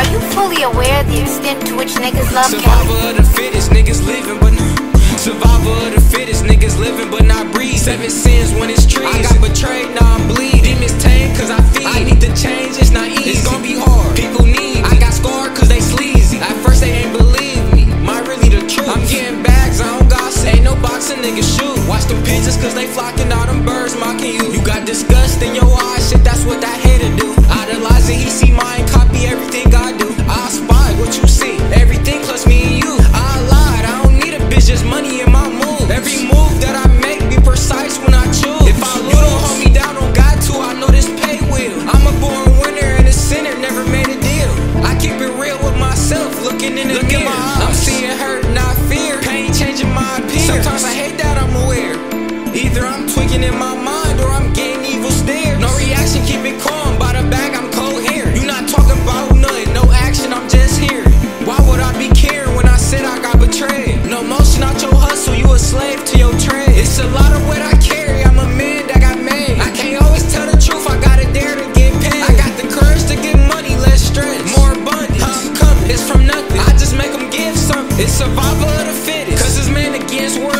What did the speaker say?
Are you fully aware of the extent to which niggas love Survivor of the fittest, niggas living but not Survivor of the fittest, niggas living but not breathe. Seven sins, when it's trees. I got betrayed, now I'm bleedin'. Demons tame cause I feed I need to change, it's not easy. It's gonna be hard, people need I got scarred cause they sleazy. At first they ain't believe me, mine really the truth. I'm getting bags, I don't gossip. Ain't no boxing, niggas shoot. Watch them pigeons cause they flocking, all them birds mocking you. You got disgust in your years. I'm seeing hurt, not fear. Pain changing my appearance. Sometimes I nothing. I just make them give something. It's survival of the fittest. Cause it's man against world.